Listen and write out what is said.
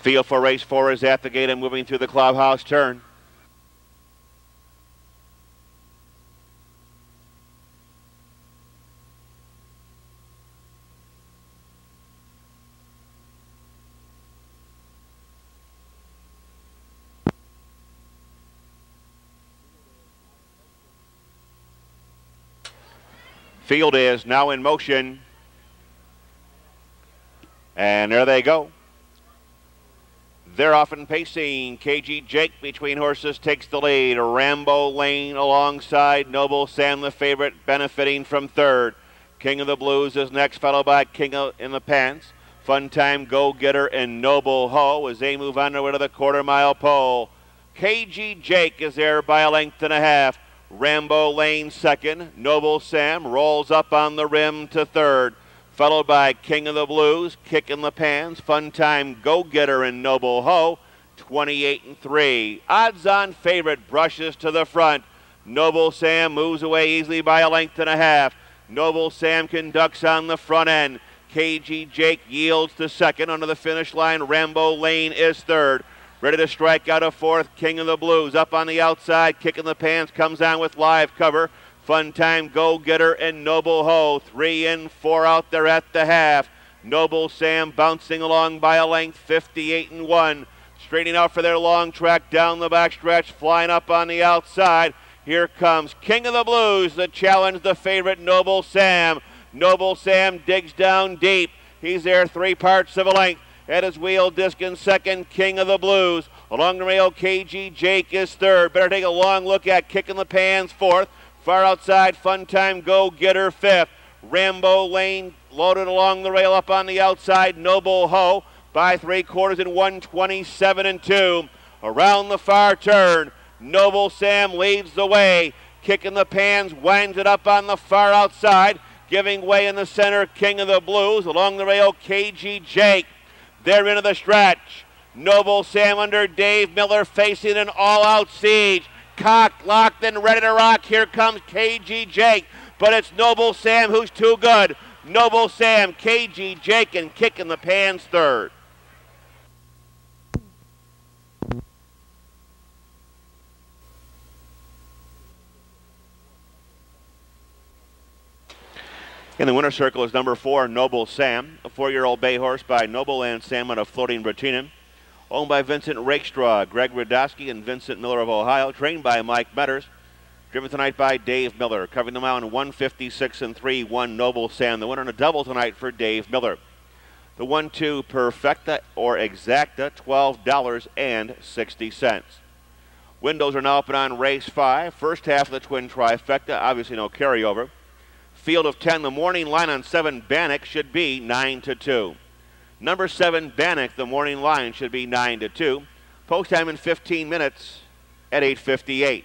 Field for race four is at the gate and moving through the clubhouse turn. Field is now in motion. And there they go. They're often pacing. KG Jake between horses takes the lead. Rambo Lane alongside Noble Sam, the favorite, benefiting from third. King of the Blues is next, followed by King in the Pants. Fun Time, Go Getter, and Noble Ho as they move on their way to the quarter mile pole. KG Jake is there by a length and a half. Rambo Lane second. Noble Sam rolls up on the rim to third. Followed by King of the Blues, Kick in the Pans, Fun Time Go Getter, and Noble Ho. 28 and 3. Odds on favorite brushes to the front. Noble Sam moves away easily by a length and a half. Noble Sam conducts on the front end. KG Jake yields to second under the finish line. Rambo Lane is third. Ready to strike out a fourth. King of the Blues up on the outside, kicking the pants, comes on with live cover. Fun Time Go Getter and Noble Ho. Three in, four out there at the half. Noble Sam bouncing along by a length, 58 and 1. Straightening out for their long track down the backstretch, flying up on the outside. Here comes King of the Blues, the challenge, the favorite Noble Sam. Noble Sam digs down deep. He's there three parts of a length at his wheel disc in second, King of the Blues. Along the rail, KG Jake is third. Better take a long look at Kicking the Pans fourth. Far outside, Fun Time Go Getter fifth. Rambo Lane loaded along the rail up on the outside. Noble Ho by three quarters in 127 and 2. Around the far turn, Noble Sam leads the way. Kicking the pans, winds it up on the far outside. Giving way in the center, King of the Blues. Along the rail, KG Jake. They're into the stretch. Noble Sam under Dave Miller facing an all-out siege. Cocked, locked, and ready to rock. Here comes KG Jake. But it's Noble Sam who's too good. Noble Sam, KG Jake, and kicking the pans third. In the winner's circle is number four, Noble Sam, a four-year-old bay horse by Noble and Sam on a floating Bertinen. Owned by Vincent Rakestraw, Greg Radosky, and Vincent Miller of Ohio. Trained by Mike Metters. Driven tonight by Dave Miller. Covering the in 156 and 3, one Noble Sam. The winner in a double tonight for Dave Miller. The 1-2 Perfecta or Exacta, $12.60. Windows are now open on race five. First half of the twin trifecta, obviously no carryover. Field of 10, the morning line on 7, Bannock should be 9 to 2. Number 7, Bannock, the morning line should be 9 to 2. Post time in 15 minutes at 8.58.